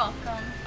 welcome.